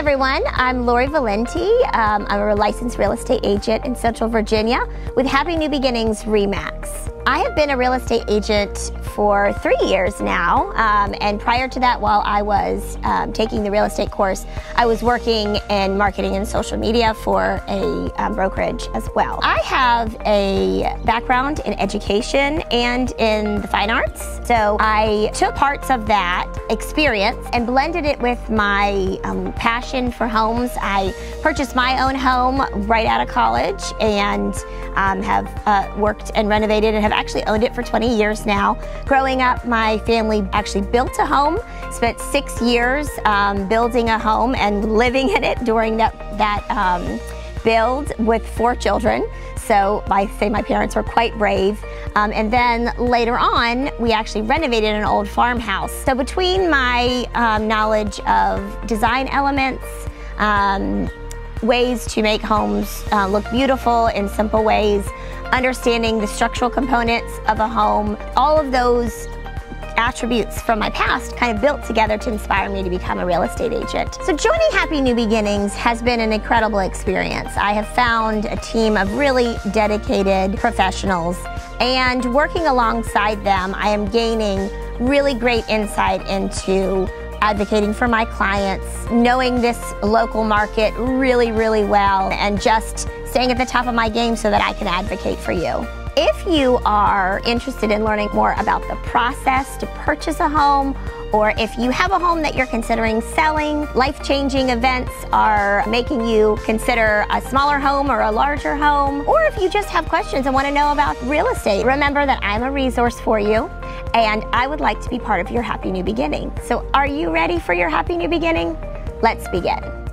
everyone, I'm Lori Valente. Um, I'm a licensed real estate agent in Central Virginia with Happy New Beginnings REMAX. I have been a real estate agent for three years now, um, and prior to that, while I was um, taking the real estate course, I was working in marketing and social media for a um, brokerage as well. I have a background in education and in the fine arts, so I took parts of that experience and blended it with my um, passion for homes. I purchased my own home right out of college and um, have uh, worked and renovated and have actually owned it for 20 years now. Growing up, my family actually built a home, spent six years um, building a home and living in it during that, that um, build with four children. So I say my parents were quite brave. Um, and then later on, we actually renovated an old farmhouse. So between my um, knowledge of design elements, um, ways to make homes uh, look beautiful in simple ways, understanding the structural components of a home, all of those attributes from my past kind of built together to inspire me to become a real estate agent. So joining Happy New Beginnings has been an incredible experience. I have found a team of really dedicated professionals and working alongside them, I am gaining really great insight into advocating for my clients, knowing this local market really, really well, and just staying at the top of my game so that I can advocate for you. If you are interested in learning more about the process to purchase a home, or if you have a home that you're considering selling, life changing events are making you consider a smaller home or a larger home, or if you just have questions and want to know about real estate, remember that I'm a resource for you and I would like to be part of your happy new beginning. So, are you ready for your happy new beginning? Let's begin.